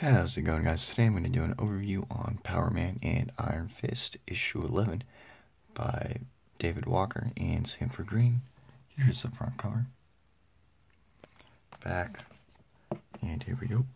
How's it going guys? Today I'm going to do an overview on Power Man and Iron Fist issue 11 by David Walker and Sanford Greene. Here's the front cover. Back. And here we go.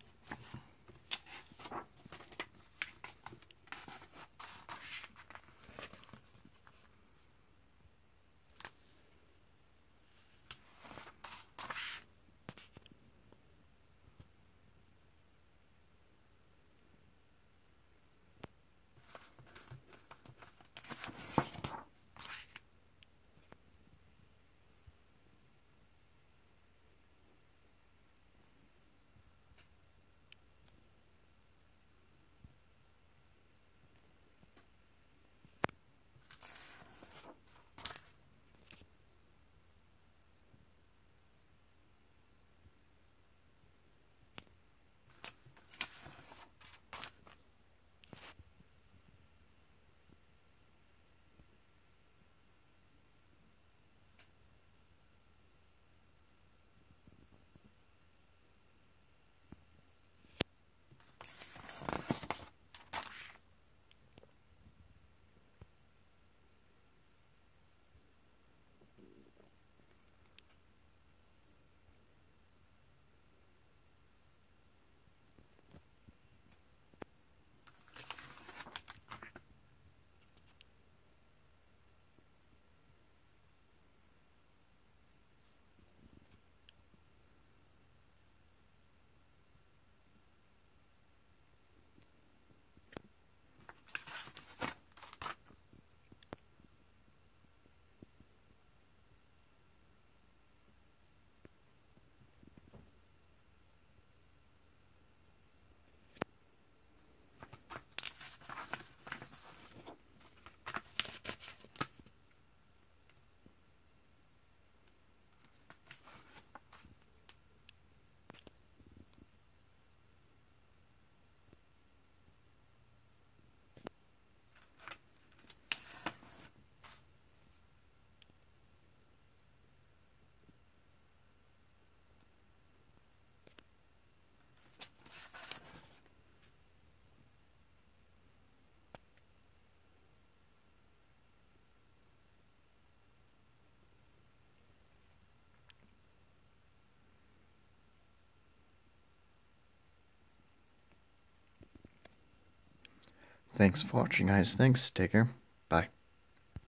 Thanks for watching guys. Thanks. Take care.